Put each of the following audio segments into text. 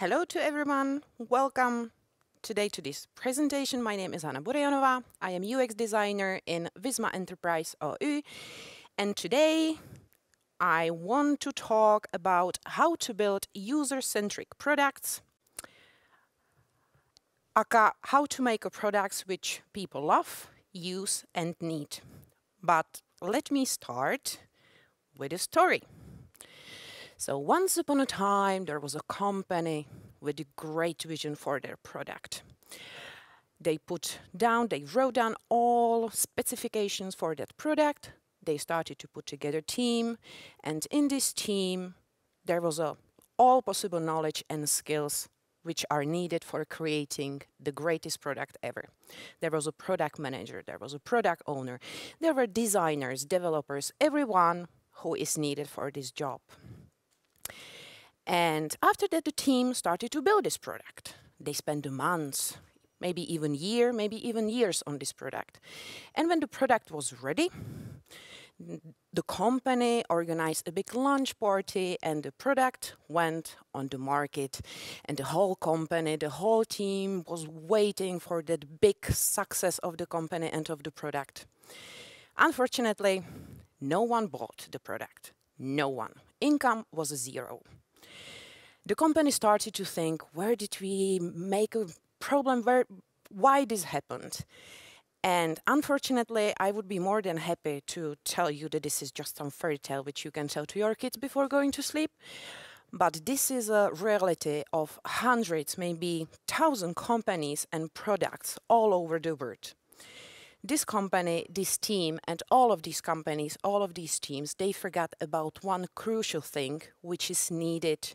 Hello to everyone. Welcome today to this presentation. My name is Hana Burianová. I am UX designer in Visma Enterprise OU. And today I want to talk about how to build user-centric products, aka how to make a products which people love, use and need. But let me start with a story. So once upon a time, there was a company with a great vision for their product. They put down, they wrote down all specifications for that product. They started to put together a team. And in this team, there was a, all possible knowledge and skills which are needed for creating the greatest product ever. There was a product manager, there was a product owner, there were designers, developers, everyone who is needed for this job. And after that, the team started to build this product. They spent months, maybe even year, maybe even years on this product. And when the product was ready, the company organized a big lunch party and the product went on the market. And the whole company the whole team was waiting for that big success of the company and of the product. Unfortunately no one bought the product. No one. Income was zero the company started to think where did we make a problem where why this happened and unfortunately, I would be more than happy to tell you that this is just some fairy tale which you can tell to your kids before going to sleep. But this is a reality of hundreds, maybe thousand companies and products all over the world. This company, this team, and all of these companies, all of these teams, they forgot about one crucial thing which is needed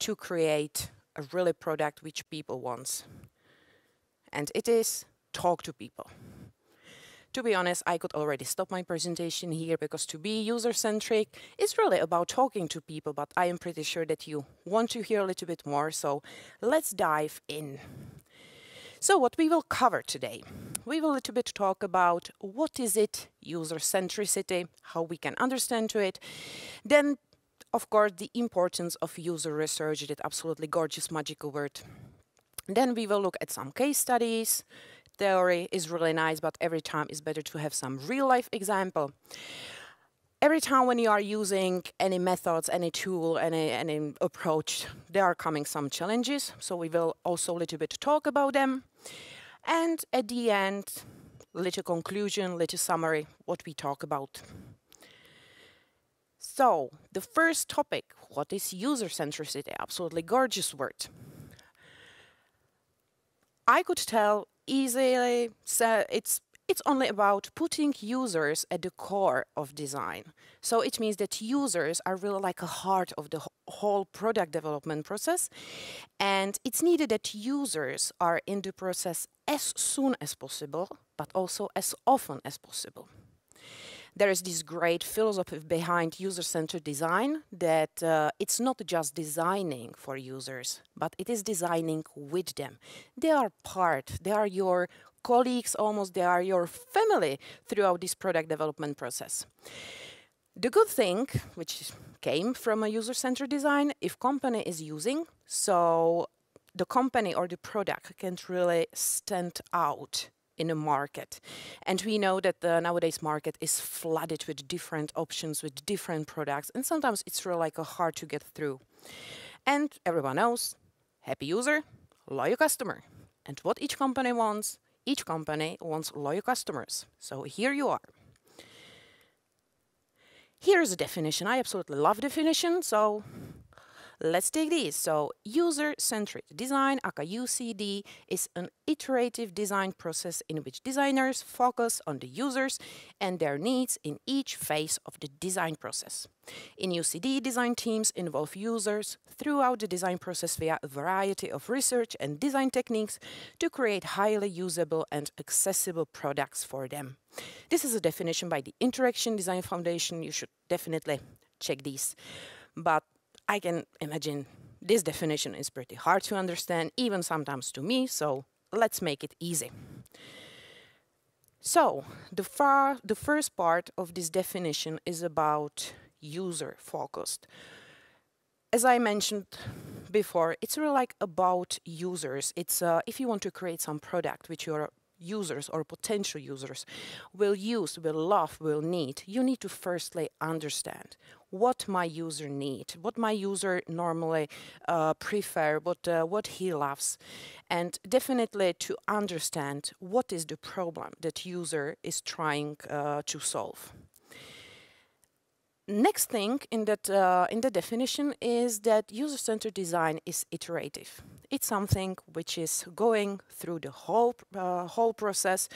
to create a really product which people want. And it is talk to people. To be honest, I could already stop my presentation here because to be user-centric is really about talking to people, but I am pretty sure that you want to hear a little bit more, so let's dive in. So what we will cover today, we will a little bit talk about what is it, user centricity, how we can understand to it. Then, of course, the importance of user research, that absolutely gorgeous magical word. Then we will look at some case studies, theory is really nice, but every time it's better to have some real life example. Every time when you are using any methods, any tool, any, any approach, there are coming some challenges. So we will also a little bit talk about them. And at the end, little conclusion, little summary, what we talk about. So the first topic, what is user centricity? Absolutely gorgeous word. I could tell easily so it's it's only about putting users at the core of design. So it means that users are really like a heart of the whole product development process. And it's needed that users are in the process as soon as possible, but also as often as possible there is this great philosophy behind user-centered design that uh, it's not just designing for users, but it is designing with them. They are part, they are your colleagues almost, they are your family throughout this product development process. The good thing, which came from a user-centered design, if company is using, so the company or the product can't really stand out in a market. And we know that the nowadays market is flooded with different options, with different products, and sometimes it's really like hard to get through. And everyone knows, happy user, loyal customer. And what each company wants, each company wants loyal customers. So here you are. Here's a definition. I absolutely love definition, so Let's take this. So user-centric design, aka UCD, is an iterative design process in which designers focus on the users and their needs in each phase of the design process. In UCD, design teams involve users throughout the design process via a variety of research and design techniques to create highly usable and accessible products for them. This is a definition by the Interaction Design Foundation. You should definitely check these. But I can imagine this definition is pretty hard to understand, even sometimes to me, so let's make it easy. So, the, far, the first part of this definition is about user focused. As I mentioned before, it's really like about users. It's uh, if you want to create some product which your users or potential users will use, will love, will need, you need to firstly understand what my user need, what my user normally uh, prefer, what uh, what he loves, and definitely to understand what is the problem that user is trying uh, to solve. Next thing in that uh, in the definition is that user-centered design is iterative. It's something which is going through the whole uh, whole process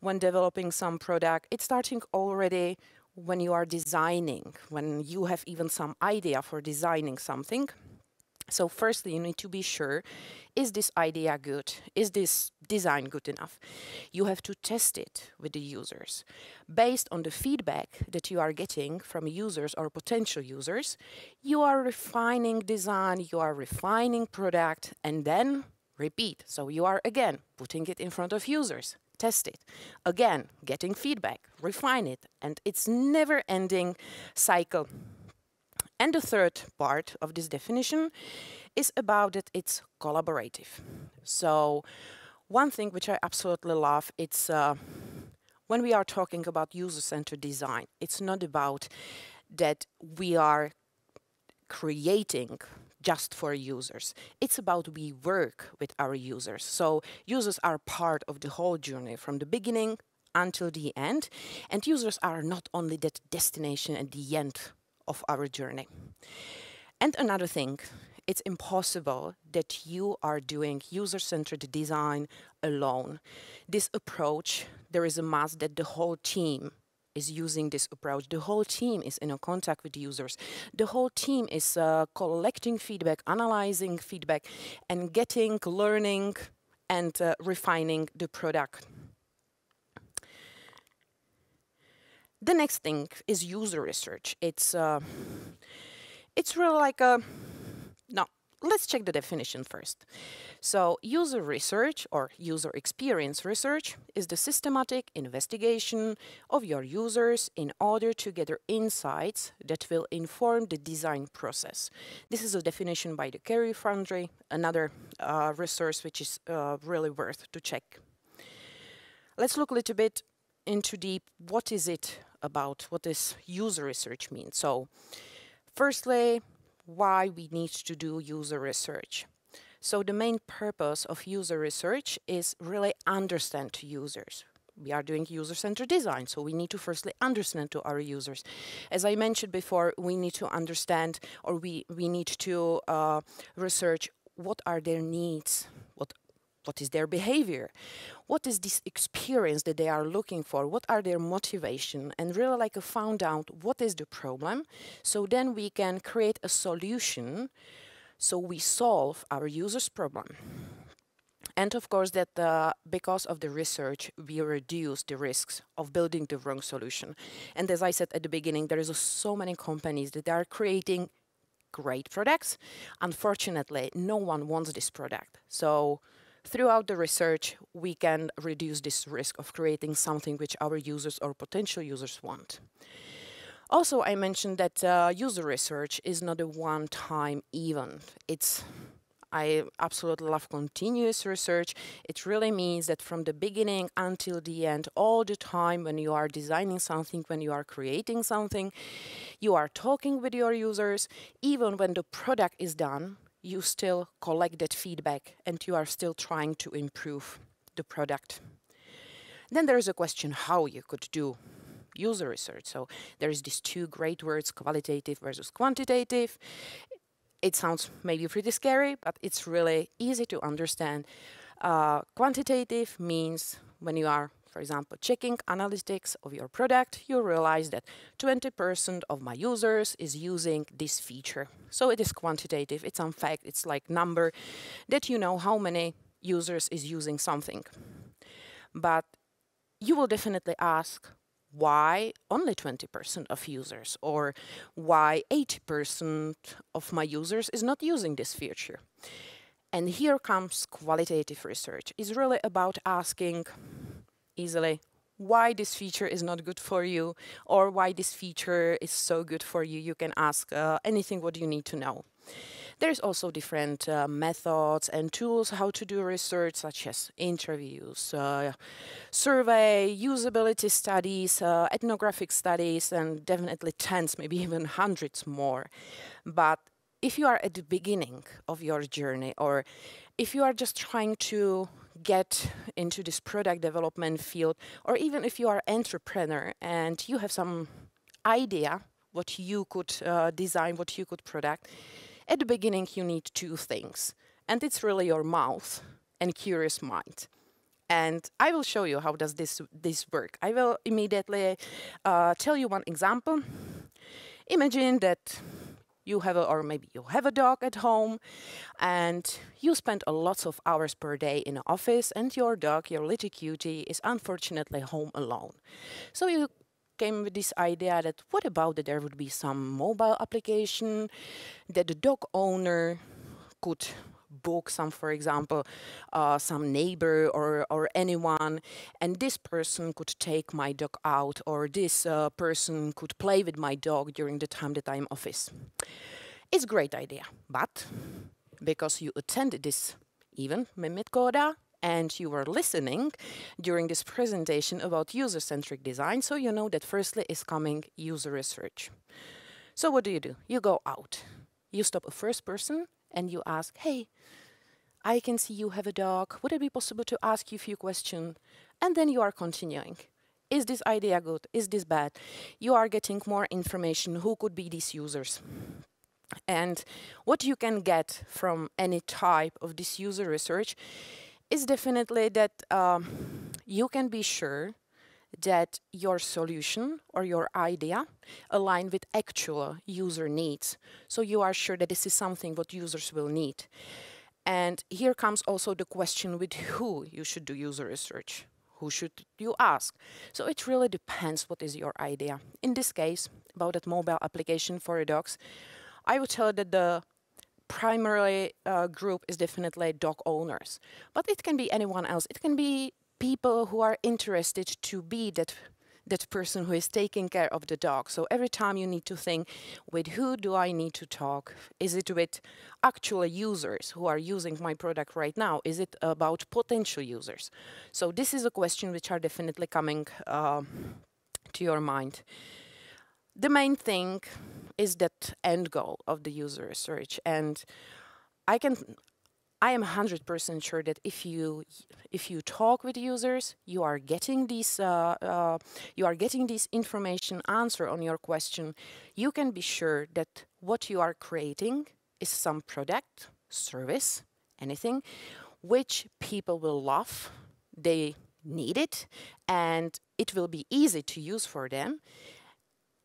when developing some product. It's starting already when you are designing, when you have even some idea for designing something. So firstly, you need to be sure, is this idea good? Is this design good enough? You have to test it with the users. Based on the feedback that you are getting from users or potential users, you are refining design, you are refining product, and then repeat. So you are again putting it in front of users, test it, again getting feedback, refine it, and it's never ending cycle. And the third part of this definition is about that it's collaborative. So one thing which I absolutely love, it's uh, when we are talking about user-centered design, it's not about that we are creating just for users. It's about we work with our users. So users are part of the whole journey from the beginning until the end. And users are not only that destination at the end of our journey. And another thing, it's impossible that you are doing user-centered design alone. This approach, there is a must that the whole team is using this approach. The whole team is in a contact with users. The whole team is uh, collecting feedback, analyzing feedback, and getting, learning, and uh, refining the product. The next thing is user research. It's uh, it's really like a. Let's check the definition first. So, user research or user experience research is the systematic investigation of your users in order to gather insights that will inform the design process. This is a definition by the CareerFoundry, another uh, resource which is uh, really worth to check. Let's look a little bit into deep what is it about what this user research means. So firstly, why we need to do user research. So the main purpose of user research is really understand users. We are doing user-centered design, so we need to firstly understand to our users. As I mentioned before, we need to understand or we, we need to uh, research what are their needs, what what is their behavior what is this experience that they are looking for? What are their motivation? And really like a found out what is the problem so then we can create a solution so we solve our users problem. And of course that uh, because of the research we reduce the risks of building the wrong solution. And as i said at the beginning there is so many companies that are creating great products. Unfortunately no one wants this product. So Throughout the research, we can reduce this risk of creating something which our users or potential users want. Also, I mentioned that uh, user research is not a one-time event. It's I absolutely love continuous research. It really means that from the beginning until the end, all the time when you are designing something, when you are creating something, you are talking with your users. Even when the product is done, you still collect that feedback and you are still trying to improve the product. Then there is a question how you could do user research. So there is these two great words, qualitative versus quantitative. It sounds maybe pretty scary, but it's really easy to understand. Uh, quantitative means when you are for example, checking analytics of your product, you realize that 20% of my users is using this feature. So it is quantitative, it's on fact, it's like number that you know how many users is using something. But you will definitely ask why only 20% of users or why 80% of my users is not using this feature. And here comes qualitative research. It's really about asking easily why this feature is not good for you or why this feature is so good for you. You can ask uh, anything what you need to know. There's also different uh, methods and tools how to do research, such as interviews, uh, survey, usability studies, uh, ethnographic studies, and definitely tens, maybe even hundreds more. But if you are at the beginning of your journey, or if you are just trying to get into this product development field, or even if you are entrepreneur and you have some idea what you could uh, design, what you could product, at the beginning you need two things. And it's really your mouth and curious mind. And I will show you how does this, this work. I will immediately uh, tell you one example. Imagine that you have a, or maybe you have a dog at home and you spend a lots of hours per day in the office and your dog, your little cutie, is unfortunately home alone. So you came with this idea that what about that there would be some mobile application that the dog owner could book some, for example, uh, some neighbor or, or anyone, and this person could take my dog out, or this uh, person could play with my dog during the time that I'm office. It's a great idea, but because you attended this even Koodaa and you were listening during this presentation about user-centric design, so you know that firstly is coming user research. So what do you do? You go out. You stop a first person and you ask, hey, I can see you have a dog. Would it be possible to ask you a few questions? And then you are continuing. Is this idea good? Is this bad? You are getting more information. Who could be these users? And what you can get from any type of this user research is definitely that um, you can be sure that your solution or your idea align with actual user needs. So you are sure that this is something what users will need. And here comes also the question with who you should do user research. Who should you ask? So it really depends what is your idea. In this case, about that mobile application for dogs, I would tell that the primary uh, group is definitely dog owners, but it can be anyone else. It can be people who are interested to be that that person who is taking care of the dog. So every time you need to think, with who do I need to talk? Is it with actual users who are using my product right now? Is it about potential users? So this is a question which are definitely coming uh, to your mind. The main thing is that end goal of the user research. And I can I am 100% sure that if you if you talk with users, you are getting this uh, uh, you are getting this information answer on your question. You can be sure that what you are creating is some product, service, anything, which people will love. They need it, and it will be easy to use for them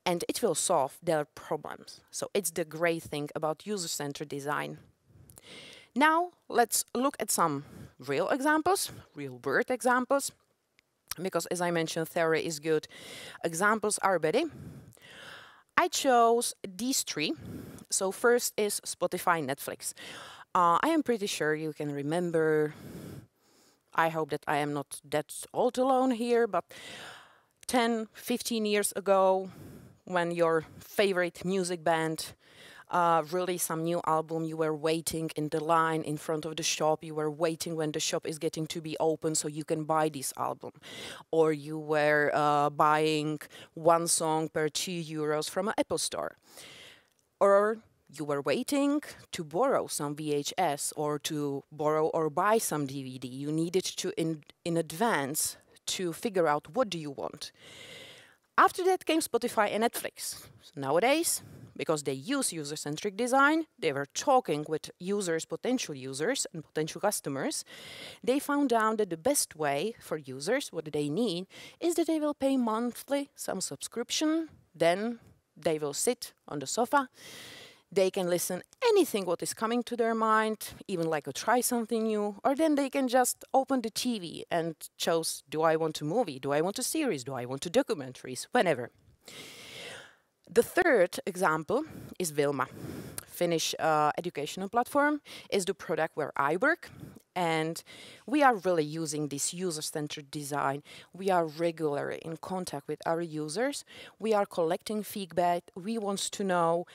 and it will solve their problems. So it's the great thing about user-centered design. Now let's look at some real examples, real world examples, because as I mentioned, theory is good. Examples are better. I chose these three. So first is Spotify, Netflix. Uh, I am pretty sure you can remember. I hope that I am not that old alone here, but 10, 15 years ago, when your favorite music band uh, some new album, you were waiting in the line in front of the shop. You were waiting when the shop is getting to be open so you can buy this album. Or you were uh, buying one song per two euros from an Apple store. Or you were waiting to borrow some VHS or to borrow or buy some DVD. You needed to, in, in advance, to figure out what do you want. After that came Spotify and Netflix. Nowadays, because they use user-centric design, they were talking with users, potential users and potential customers, they found out that the best way for users, what they need, is that they will pay monthly some subscription, then they will sit on the sofa, they can listen anything what is coming to their mind, even like a try something new, or then they can just open the TV and choose, do I want a movie? Do I want a series? Do I want a documentaries? Whenever. The third example is Wilma. Finnish uh, educational platform is the product where I work and we are really using this user-centered design. We are regularly in contact with our users. We are collecting feedback. We want to know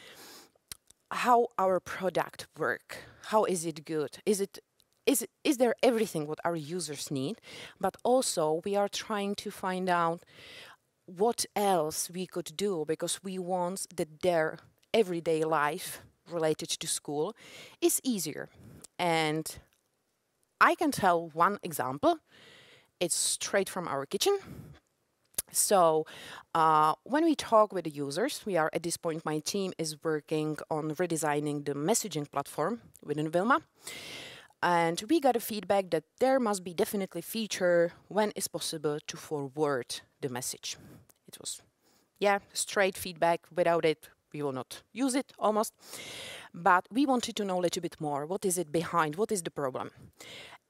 how our product work. How is it good? Is it is, is there everything what our users need? But also we are trying to find out what else we could do because we want that their everyday life related to school is easier. And I can tell one example. It's straight from our kitchen. So uh, when we talk with the users, we are at this point, my team is working on redesigning the messaging platform within Wilma. And we got a feedback that there must be definitely feature when it's possible to forward the message. It was, yeah, straight feedback. Without it, we will not use it almost. But we wanted to know a little bit more. What is it behind? What is the problem?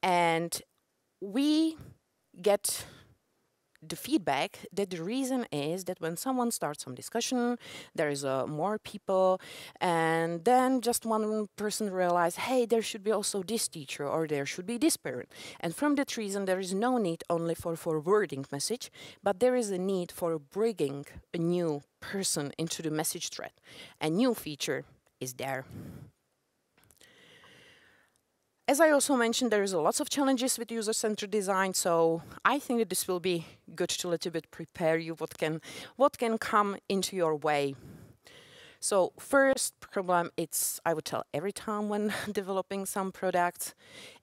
And we get the feedback that the reason is that when someone starts some discussion, there is uh, more people, and then just one person realize, hey, there should be also this teacher or there should be this parent. And from that reason, there is no need only for forwarding message, but there is a need for bringing a new person into the message thread. A new feature is there. As I also mentioned, there is a lots of challenges with user-centered design, so I think that this will be good to a little bit prepare you what can what can come into your way. So first problem, it's I would tell every time when developing some products,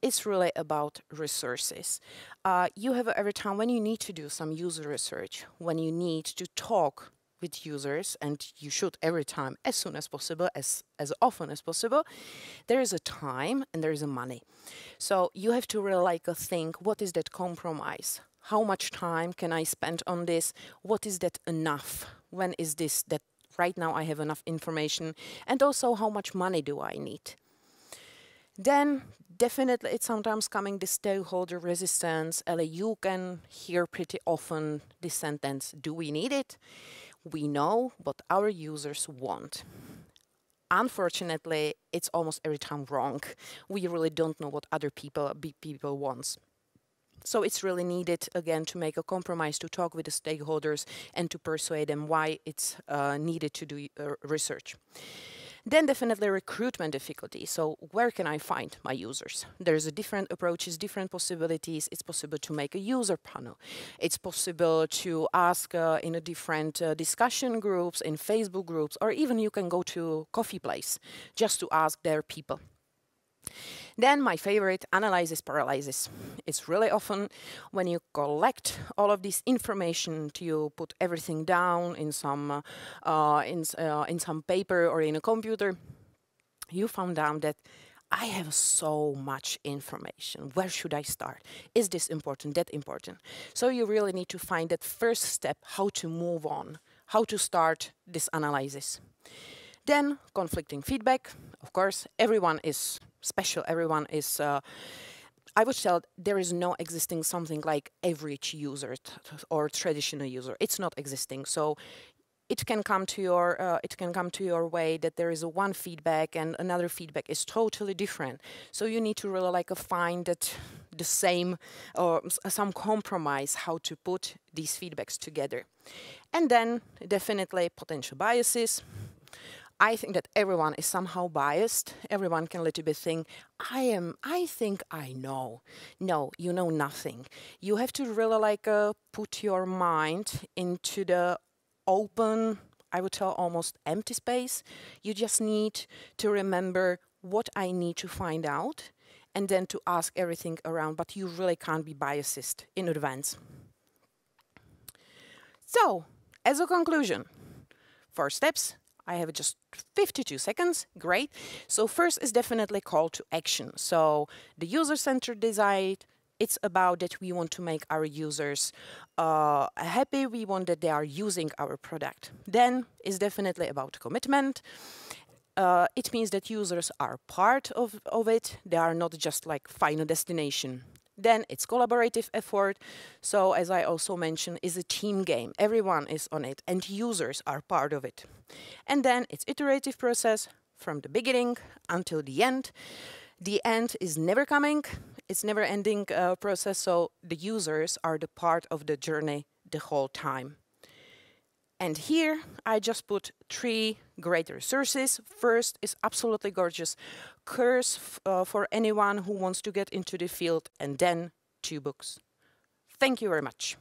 it's really about resources. Uh, you have every time when you need to do some user research, when you need to talk with users and you should every time as soon as possible as as often as possible. There is a time and there is a money. So you have to really like uh, think what is that compromise? How much time can i spend on this? What is that enough? When is this that right now i have enough information? And also how much money do i need? Then definitely it's sometimes coming the stakeholder resistance you can hear pretty often this sentence do we need it we know what our users want. Unfortunately, it's almost every time wrong. We really don't know what other people people wants. So it's really needed again to make a compromise to talk with the stakeholders and to persuade them why it's uh, needed to do uh, research. Then definitely recruitment difficulty. So where can I find my users? There's a different approaches, different possibilities. It's possible to make a user panel. It's possible to ask uh, in a different uh, discussion groups, in Facebook groups, or even you can go to coffee place just to ask their people. Then my favorite, analysis paralysis. It's really often when you collect all of this information, you put everything down in some uh, uh, in uh, in some paper or in a computer, you found out that I have so much information. Where should I start? Is this important? That important? So you really need to find that first step, how to move on, how to start this analysis. Then conflicting feedback. Of course, everyone is special. Everyone is. Uh, I would tell there is no existing something like average user or traditional user. It's not existing. So it can come to your uh, it can come to your way that there is one feedback and another feedback is totally different so you need to really like find that the same or some compromise how to put these feedbacks together and then definitely potential biases I think that everyone is somehow biased. Everyone can a little bit think, I am, I think I know. No, you know nothing. You have to really like uh, put your mind into the open, I would tell almost empty space. You just need to remember what I need to find out and then to ask everything around, but you really can't be biased in advance. So, as a conclusion, first steps I have just 52 seconds. Great. So first is definitely call to action. So the user-centered design, it's about that we want to make our users uh, happy. We want that they are using our product. Then is definitely about commitment. Uh, it means that users are part of, of it. They are not just like final destination. Then it's collaborative effort. So as I also mentioned, is a team game. Everyone is on it and users are part of it. And then it's iterative process from the beginning until the end. The end is never coming. It's never ending uh, process. So the users are the part of the journey the whole time. And here I just put three great resources. First is absolutely gorgeous course uh, for anyone who wants to get into the field, and then two books. Thank you very much.